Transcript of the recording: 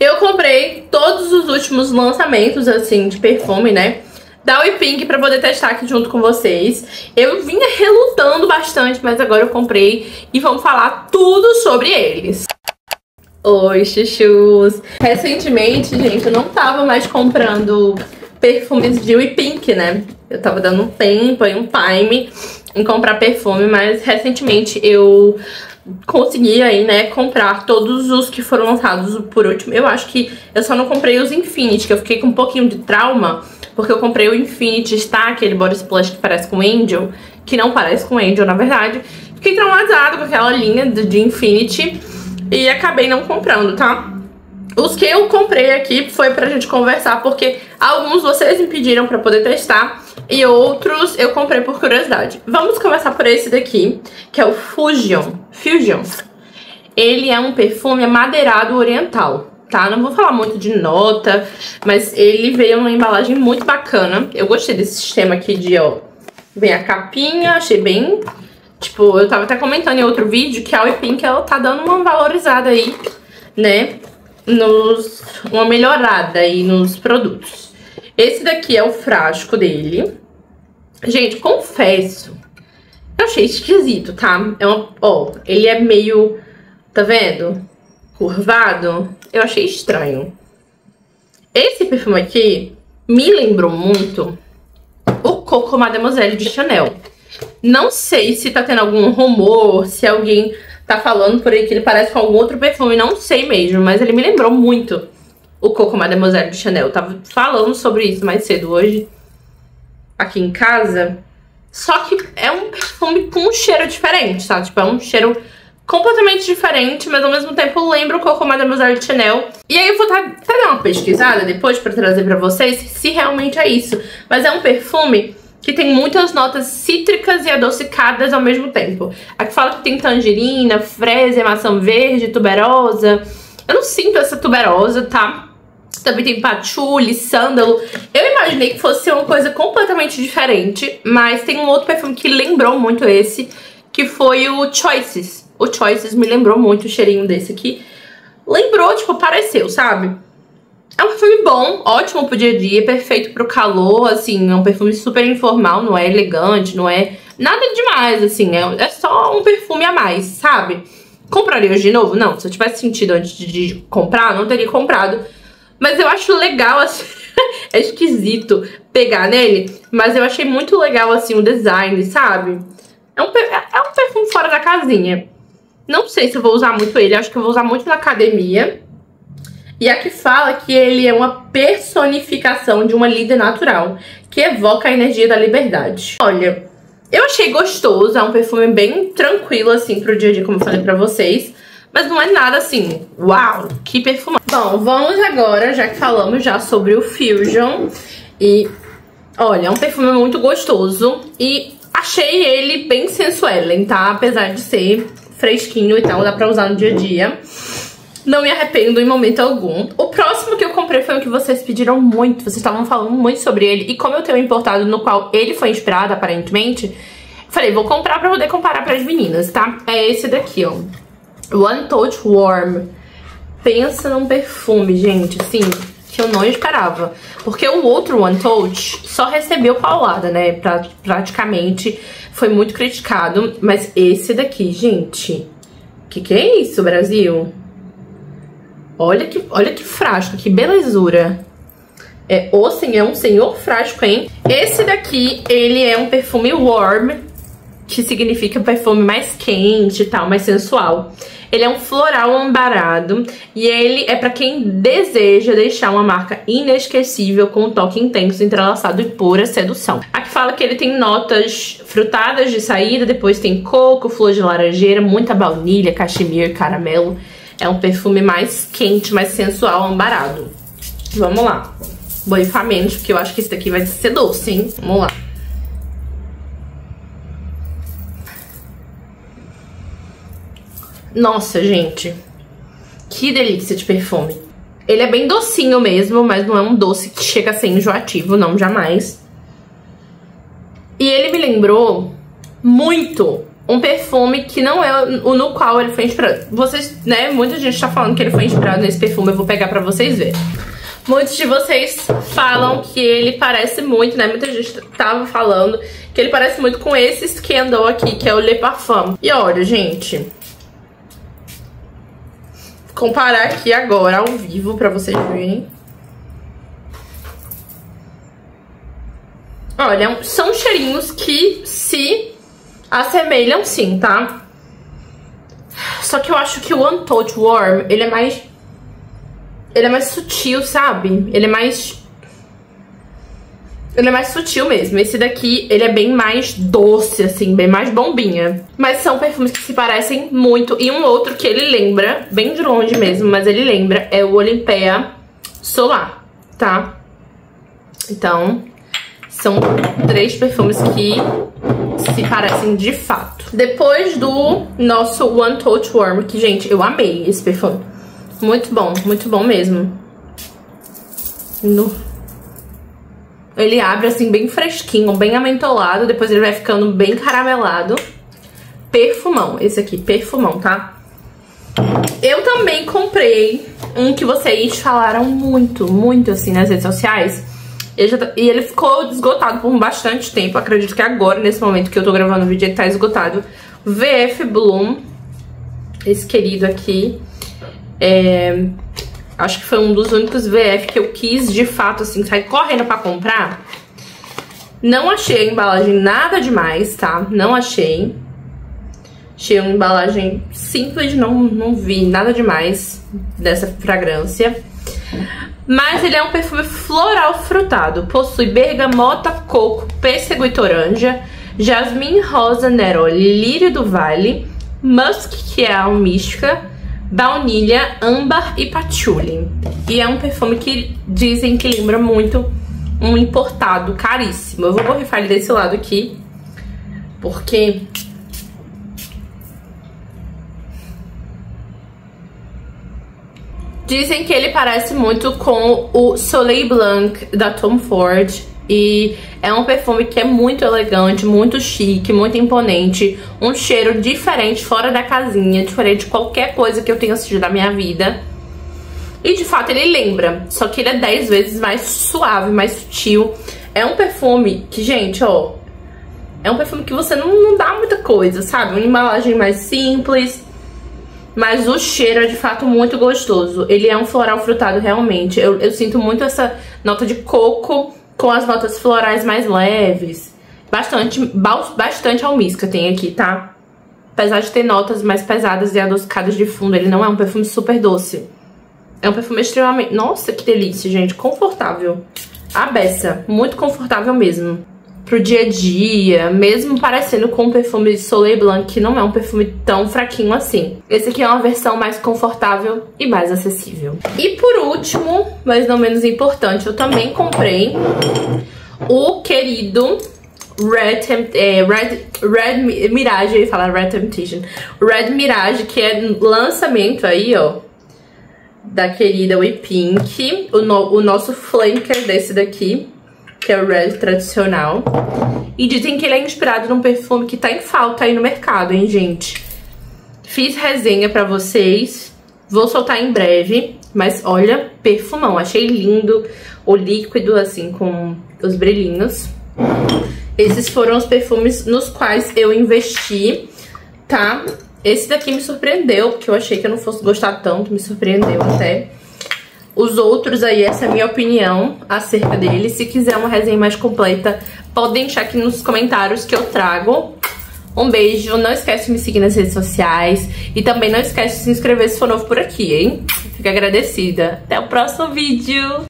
Eu comprei todos os últimos lançamentos, assim, de perfume, né? Da Oi Pink pra poder testar aqui junto com vocês. Eu vinha relutando bastante, mas agora eu comprei e vamos falar tudo sobre eles. Oi, chuchus! Recentemente, gente, eu não tava mais comprando perfumes de Oi Pink, né? Eu tava dando um tempo aí, um time em comprar perfume, mas recentemente eu consegui aí, né, comprar todos os que foram lançados por último. Eu acho que eu só não comprei os Infinity, que eu fiquei com um pouquinho de trauma, porque eu comprei o Infinity Star, aquele body splash que parece com Angel, que não parece com Angel, na verdade. Fiquei traumatizada com aquela linha de Infinity e acabei não comprando, tá? Os que eu comprei aqui foi pra gente conversar, porque alguns vocês me pediram pra poder testar e outros eu comprei por curiosidade. Vamos começar por esse daqui, que é o Fusion. Fusion. Ele é um perfume madeirado oriental, tá? Não vou falar muito de nota, mas ele veio numa embalagem muito bacana. Eu gostei desse sistema aqui de, ó, vem a capinha, achei bem... Tipo, eu tava até comentando em outro vídeo que a Oi Pink, ela tá dando uma valorizada aí, né? Nos, uma melhorada aí nos produtos. Esse daqui é o frasco dele. Gente, confesso, eu achei esquisito, tá? É uma, ó, ele é meio, tá vendo? Curvado. Eu achei estranho. Esse perfume aqui me lembrou muito o Coco Mademoiselle de Chanel. Não sei se tá tendo algum rumor, se alguém tá falando por aí que ele parece com algum outro perfume, não sei mesmo, mas ele me lembrou muito o Coco Mademoiselle de Chanel. Eu tava falando sobre isso mais cedo hoje, aqui em casa. Só que é um perfume com um cheiro diferente, tá? Tipo, é um cheiro completamente diferente, mas ao mesmo tempo lembra o Coco Mademoiselle de Chanel. E aí eu vou até dar uma pesquisada depois pra trazer pra vocês se realmente é isso. Mas é um perfume que tem muitas notas cítricas e adocicadas ao mesmo tempo. Aqui fala que tem tangerina, fresa, maçã verde, tuberosa. Eu não sinto essa tuberosa, tá? Também tem patchouli, sândalo. Eu imaginei que fosse ser uma coisa completamente diferente, mas tem um outro perfume que lembrou muito esse, que foi o Choices. O Choices me lembrou muito o cheirinho desse aqui. Lembrou, tipo, pareceu, sabe? É um perfume bom, ótimo pro dia a dia, perfeito pro calor, assim, é um perfume super informal, não é elegante, não é nada demais, assim, é, é só um perfume a mais, sabe? Compraria hoje de novo? Não, se eu tivesse sentido antes de comprar, não teria comprado, mas eu acho legal, assim, é esquisito pegar nele, mas eu achei muito legal, assim, o design, sabe? É um, é um perfume fora da casinha. Não sei se eu vou usar muito ele, acho que eu vou usar muito na academia. E aqui fala que ele é uma personificação de uma líder natural, que evoca a energia da liberdade. Olha, eu achei gostoso, é um perfume bem tranquilo, assim, pro dia a dia, como eu falei pra vocês. Mas não é nada assim, uau, que perfume. Bom, vamos agora, já que falamos já sobre o Fusion. E, olha, é um perfume muito gostoso. E achei ele bem sensuelen, tá? Apesar de ser fresquinho e tal, dá pra usar no dia a dia. Não me arrependo em momento algum. O próximo que eu comprei foi o que vocês pediram muito. Vocês estavam falando muito sobre ele. E como eu tenho um importado no qual ele foi inspirado, aparentemente... Falei, vou comprar pra poder comparar pras meninas, tá? É esse daqui, ó. One Touch Warm. Pensa num perfume, gente, assim, que eu não esperava. Porque o outro One Touch só recebeu paulada, né? Pra, praticamente foi muito criticado. Mas esse daqui, gente, que que é isso, Brasil? Olha que, olha que frasco, que belezura. É, o sim, é um senhor frasco, hein? Esse daqui, ele é um perfume warm, que significa um perfume mais quente e tal, mais sensual. Ele é um floral ambarado e ele é para quem deseja deixar uma marca inesquecível com um toque intenso, entrelaçado e pura sedução. Aqui fala que ele tem notas frutadas de saída, depois tem coco, flor de laranjeira, muita baunilha, cachemir, caramelo. É um perfume mais quente, mais sensual, ambarado. Vamos lá. Borrifamento, porque eu acho que esse daqui vai ser doce, hein? Vamos lá. Nossa, gente. Que delícia de perfume. Ele é bem docinho mesmo, mas não é um doce que chega a ser enjoativo, não, jamais. E ele me lembrou muito um perfume que não é o no qual ele foi inspirado. Vocês, né, muita gente tá falando que ele foi inspirado nesse perfume, eu vou pegar pra vocês verem. Muitos de vocês falam que ele parece muito, né, muita gente tava falando que ele parece muito com esse Scandal aqui, que é o Le Parfum. E olha, gente, comparar aqui agora ao vivo pra vocês verem. Olha, são cheirinhos que se assemelham sim, tá? Só que eu acho que o Untouched Warm, ele é mais... Ele é mais sutil, sabe? Ele é mais... Ele é mais sutil mesmo. Esse daqui, ele é bem mais doce, assim, bem mais bombinha. Mas são perfumes que se parecem muito. E um outro que ele lembra, bem de longe mesmo, mas ele lembra, é o Olympea Solar, tá? Então, são três perfumes que se parecem de fato. Depois do nosso One Touch Warm, que, gente, eu amei esse perfume. Muito bom, muito bom mesmo. No... Ele abre assim bem fresquinho, bem amentolado, depois ele vai ficando bem caramelado. Perfumão, esse aqui, perfumão, tá? Eu também comprei um que vocês falaram muito, muito assim nas redes sociais, tá, e ele ficou esgotado por bastante tempo. Acredito que agora, nesse momento que eu tô gravando o vídeo, ele tá esgotado. VF Bloom. Esse querido aqui. É, acho que foi um dos únicos VF que eu quis, de fato, assim, sair correndo pra comprar. Não achei a embalagem nada demais, tá? Não achei. Achei uma embalagem simples, não, não vi nada demais dessa fragrância. Mas ele é um perfume floral frutado. Possui bergamota, coco, pêssego e toranja, jasmim rosa neroli, lírio do vale, musk, que é a almística, baunilha, âmbar e patchouli. E é um perfume que dizem que lembra muito um importado caríssimo. Eu vou borrifar ele desse lado aqui, porque Dizem que ele parece muito com o Soleil Blanc da Tom Ford. E é um perfume que é muito elegante, muito chique, muito imponente. Um cheiro diferente, fora da casinha, diferente de qualquer coisa que eu tenha assistido na minha vida. E de fato ele lembra, só que ele é 10 vezes mais suave, mais sutil. É um perfume que, gente, ó... É um perfume que você não, não dá muita coisa, sabe? Uma embalagem mais simples mas o cheiro é de fato muito gostoso. Ele é um floral frutado realmente. Eu, eu sinto muito essa nota de coco com as notas florais mais leves. Bastante, bastante almíscar tem aqui, tá? Apesar de ter notas mais pesadas e adocicadas de fundo, ele não é um perfume super doce. É um perfume extremamente... Nossa, que delícia, gente. Confortável. A beça. Muito confortável mesmo pro dia a dia, mesmo parecendo com o perfume Soleil Blanc, que não é um perfume tão fraquinho assim. Esse aqui é uma versão mais confortável e mais acessível. E por último, mas não menos importante, eu também comprei o querido Red, é, Red, Red Mirage, eu ia falar Red Temptation. Red Mirage, que é lançamento aí, ó, da querida We Pink, o, no, o nosso flanker desse daqui que é o Red tradicional. E dizem que ele é inspirado num perfume que tá em falta aí no mercado, hein, gente? Fiz resenha pra vocês, vou soltar em breve, mas olha, perfumão. Achei lindo o líquido, assim, com os brilhinhos. Esses foram os perfumes nos quais eu investi, tá? Esse daqui me surpreendeu, porque eu achei que eu não fosse gostar tanto, me surpreendeu até. Os outros aí, essa é a minha opinião acerca deles. Se quiser uma resenha mais completa, pode deixar aqui nos comentários que eu trago. Um beijo, não esquece de me seguir nas redes sociais e também não esquece de se inscrever se for novo por aqui, hein? Fico agradecida. Até o próximo vídeo!